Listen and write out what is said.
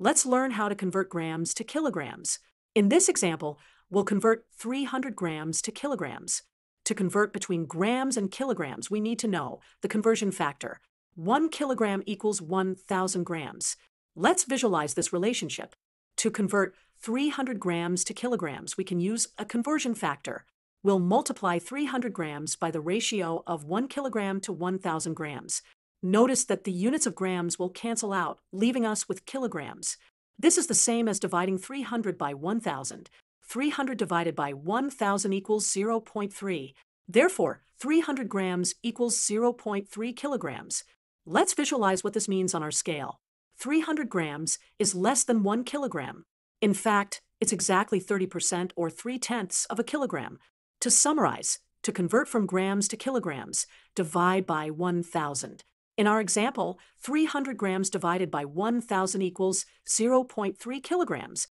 Let's learn how to convert grams to kilograms. In this example, we'll convert 300 grams to kilograms. To convert between grams and kilograms, we need to know the conversion factor. 1 kilogram equals 1,000 grams. Let's visualize this relationship. To convert 300 grams to kilograms, we can use a conversion factor. We'll multiply 300 grams by the ratio of 1 kilogram to 1,000 grams. Notice that the units of grams will cancel out, leaving us with kilograms. This is the same as dividing 300 by 1,000. 300 divided by 1,000 equals 0.3. Therefore, 300 grams equals 0.3 kilograms. Let's visualize what this means on our scale. 300 grams is less than 1 kilogram. In fact, it's exactly 30% or 3 tenths of a kilogram. To summarize, to convert from grams to kilograms, divide by 1,000. In our example, 300 grams divided by 1,000 equals 0.3 kilograms.